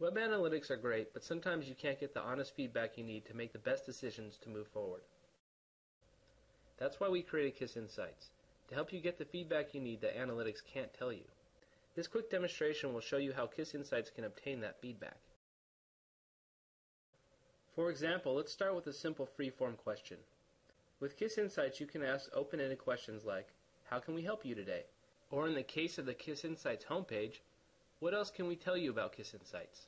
Web analytics are great, but sometimes you can't get the honest feedback you need to make the best decisions to move forward. That's why we created KISSinsights, to help you get the feedback you need that analytics can't tell you. This quick demonstration will show you how KISSinsights can obtain that feedback. For example, let's start with a simple free-form question. With KISSinsights, you can ask open-ended questions like, How can we help you today? Or in the case of the KISSinsights homepage, what else can we tell you about KISSinsights?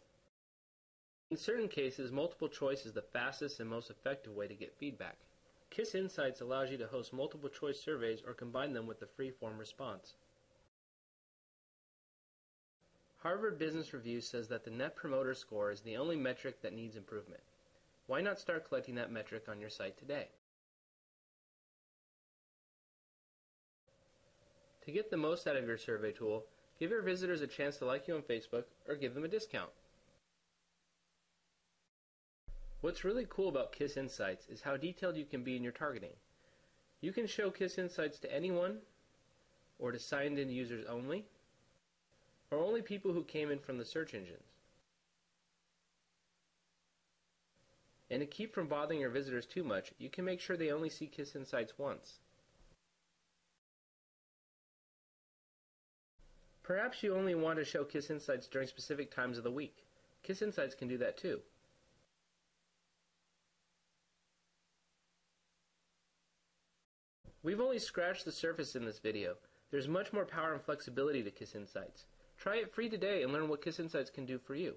In certain cases, multiple choice is the fastest and most effective way to get feedback. KISSinsights allows you to host multiple choice surveys or combine them with the free-form response. Harvard Business Review says that the Net Promoter Score is the only metric that needs improvement. Why not start collecting that metric on your site today? To get the most out of your survey tool, Give your visitors a chance to like you on Facebook or give them a discount. What's really cool about KISSinsights is how detailed you can be in your targeting. You can show KISSinsights to anyone, or to signed in users only, or only people who came in from the search engines. And to keep from bothering your visitors too much, you can make sure they only see KISSinsights once. Perhaps you only want to show KISSinsights during specific times of the week. KISSinsights can do that too. We've only scratched the surface in this video. There's much more power and flexibility to KISSinsights. Try it free today and learn what KISSinsights can do for you.